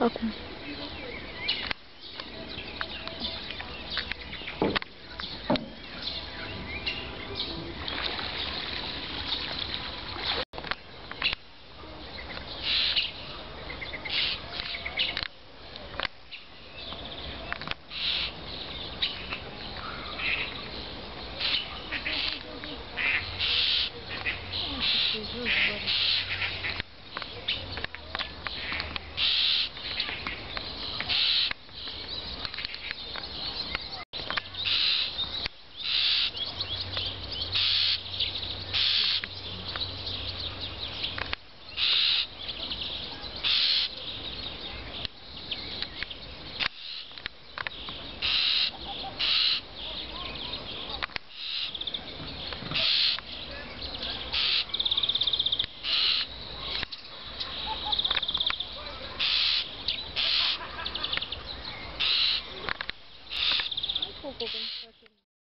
Bakın. Çok Google.